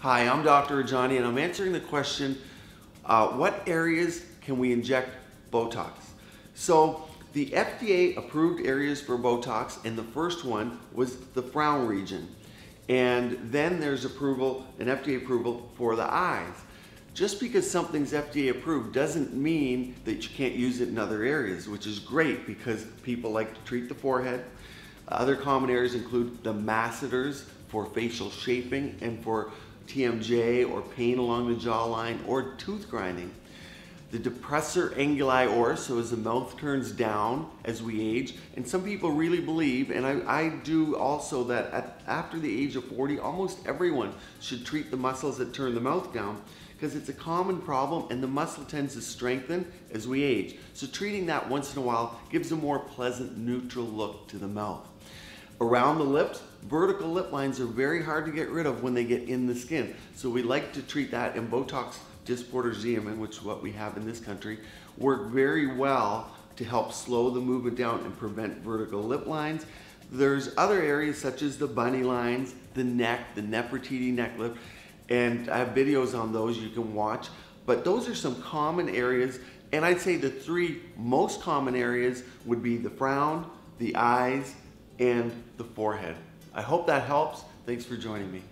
Hi, I'm Dr. Rajani and I'm answering the question, uh, what areas can we inject Botox? So the FDA approved areas for Botox and the first one was the frown region. And then there's approval, an FDA approval for the eyes. Just because something's FDA approved doesn't mean that you can't use it in other areas, which is great because people like to treat the forehead. Other common areas include the masseters for facial shaping and for TMJ or pain along the jawline or tooth grinding the depressor anguli oris, so as the mouth turns down as we age. And some people really believe, and I, I do also, that at, after the age of 40, almost everyone should treat the muscles that turn the mouth down because it's a common problem and the muscle tends to strengthen as we age. So treating that once in a while gives a more pleasant, neutral look to the mouth. Around the lips, vertical lip lines are very hard to get rid of when they get in the skin. So we like to treat that and Botox Dysport Xeomin, which is what we have in this country, work very well to help slow the movement down and prevent vertical lip lines. There's other areas such as the bunny lines, the neck, the Nefertiti neck lift, and I have videos on those you can watch. But those are some common areas, and I'd say the three most common areas would be the frown, the eyes, and the forehead. I hope that helps. Thanks for joining me.